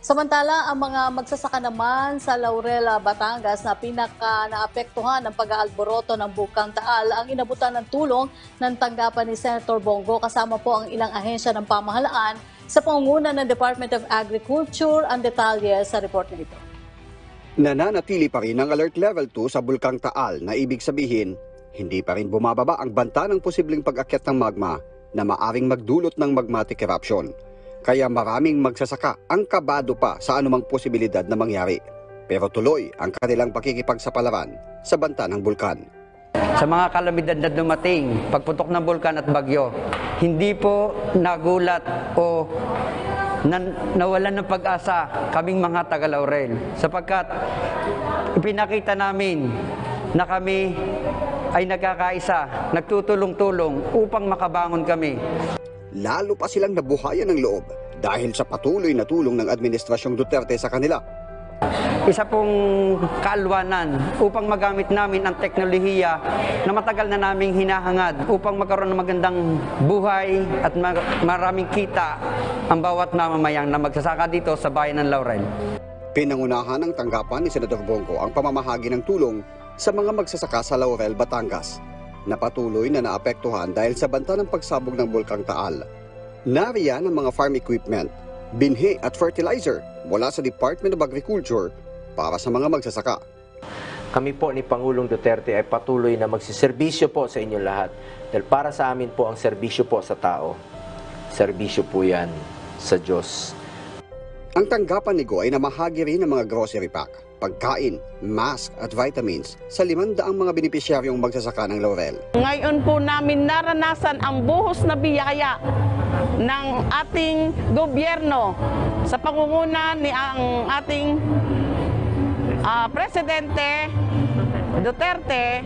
Samantala, ang mga magsasaka naman sa Laurel, Batangas na pinaka naapektuhan ng pag-aalboroto ng Bukang Taal ang inabutan ng tulong ng tanggapan ni Senator Bongo kasama po ang ilang ahensya ng pamahalaan sa pangunguna ng Department of Agriculture. Ang detalye sa report na ito. Nananatili pa rin ang Alert Level 2 sa Bulkang Taal na ibig sabihin, hindi pa rin bumababa ang banta ng posibleng pag-akyat ng magma na maaring magdulot ng magmatic eruption. Kaya maraming magsasaka ang kabado pa sa anumang posibilidad na mangyari. Pero tuloy ang kanilang pakikipagsapalaran sa banta ng bulkan. Sa mga kalamidad na dumating, pagputok ng bulkan at bagyo, hindi po nagulat o nan, nawalan ng pag-asa kaming mga taga-Laurel sapagkat ipinakita namin na kami ay nagkakaisa, nagtutulong-tulong upang makabangon kami. Lalo pa silang nabuhayan ng loob dahil sa patuloy na tulong ng Administrasyong Duterte sa kanila. Isa pong kaalwanan upang magamit namin ang teknolohiya na matagal na naming hinahangad upang magkaroon ng magandang buhay at mar- maraming kita ang bawat mamamayang na magsasaka dito sa bayan ng Laurel. Pinangunahan ng tanggapan ni Senador Bongo ang pamamahagi ng tulong sa mga magsasaka sa Laurel, Batangas na patuloy na naapektuhan dahil sa banta ng pagsabog ng Bulkang Taal. Nariyan ang mga farm equipment, binhi at fertilizer mula sa Department of Agriculture para sa mga magsasaka. Kami po ni Pangulong Duterte ay patuloy na magsiservisyo po sa inyo lahat. Dahil para sa amin po ang serbisyo po sa tao. Serbisyo po yan sa Diyos. Ang tanggapan ni Go ay namahagi rin ng mga grocery pack, pagkain, mask at vitamins sa limandaang mga benepisyaryong magsasaka ng Laurel. Ngayon po namin naranasan ang buhos na biyaya ng ating gobyerno sa pangunguna ni ang ating ah, Presidente Duterte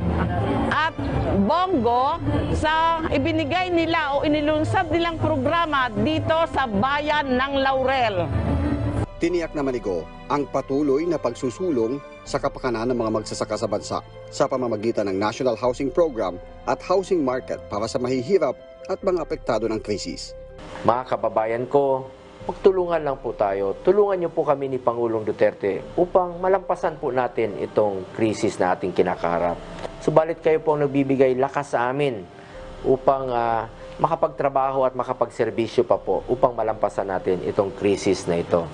at Bongo sa ibinigay nila o inilunsad nilang programa dito sa bayan ng Laurel. Tiniyak naman ni ang patuloy na pagsusulong sa kapakanan ng mga magsasaka sa bansa sa pamamagitan ng National Housing Program at Housing Market para sa mahihirap at mga apektado ng krisis. Mga kababayan ko, magtulungan lang po tayo. Tulungan niyo po kami ni Pangulong Duterte upang malampasan po natin itong krisis na ating kinakaharap. Subalit kayo po ang nagbibigay lakas sa amin upang ah, makapagtrabaho at makapagserbisyo pa po upang malampasan natin itong krisis na ito.